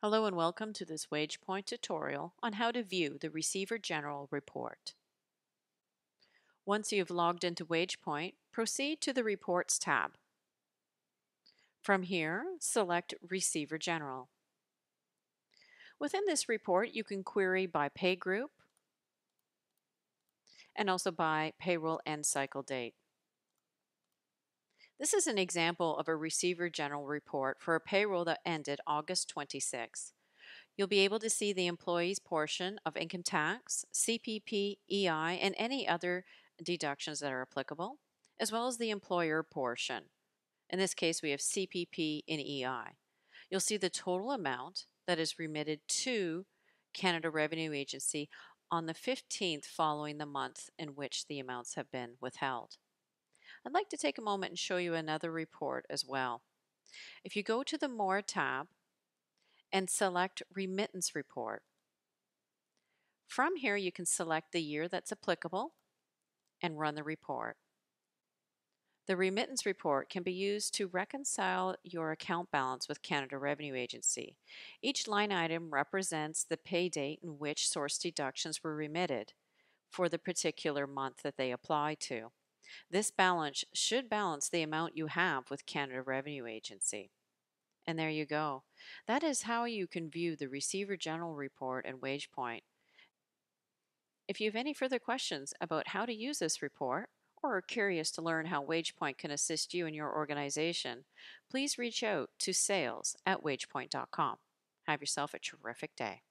Hello and welcome to this WagePoint tutorial on how to view the Receiver General report. Once you've logged into WagePoint, proceed to the Reports tab. From here, select Receiver General. Within this report, you can query by pay group and also by payroll end cycle date. This is an example of a Receiver General report for a payroll that ended August 26. You'll be able to see the employee's portion of income tax, CPP, EI, and any other deductions that are applicable, as well as the employer portion. In this case, we have CPP and EI. You'll see the total amount that is remitted to Canada Revenue Agency on the 15th following the month in which the amounts have been withheld. I'd like to take a moment and show you another report as well. If you go to the More tab and select Remittance Report, from here you can select the year that's applicable and run the report. The remittance report can be used to reconcile your account balance with Canada Revenue Agency. Each line item represents the pay date in which source deductions were remitted for the particular month that they apply to. This balance should balance the amount you have with Canada Revenue Agency. And there you go. That is how you can view the Receiver General Report and WagePoint. If you have any further questions about how to use this report, or are curious to learn how WagePoint can assist you in your organization, please reach out to sales at wagepoint.com. Have yourself a terrific day.